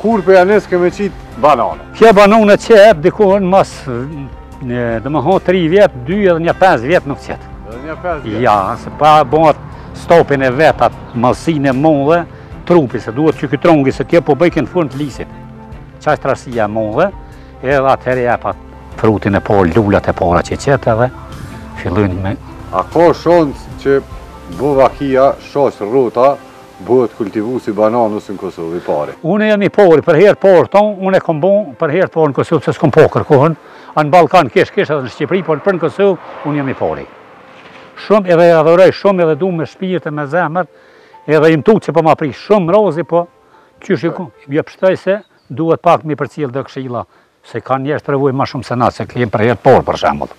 Kur po ja nis me qitë banane? Kjo banane që e për dikohen mas në dhe më thonë 3 vjet, 2 edhe një 5 vjet nuk qet. Edhe një 5 vjet? Jo, se pa bërë stopin e vet, madhsinë e madhe, trupi, se duhet që këtë trungi, se kjo po bojke në formë të lisit. Qaq trashsia e madhe, edhe atëherë e pat frutin e parë, lulet e para që qet edhe, fillon me... A ka shans që bëva kia, shosë rruta, Bëhet kultivues i bananës në Kosovë i pari. Unë jam i pari, për herë të parë këtu, unë e kam bërë për herë të parë në Kosovë, se s'kam parë kërkun, a në Ballkan kish, kish edhe në Shqipëri, por për në Kosovë, unë jam i pari. Shumë edhe e adhuroj shumë edhe e du me shpirt e me zemër, edhe jam tut që po ma prish shumë mrazi, po qysh ju ku, ju pshtoj se duhet pak mi përcjell do këshilla, se kanë njerëzit përvojë ma shumë se na, se këtu jem për herë të parë për shembull.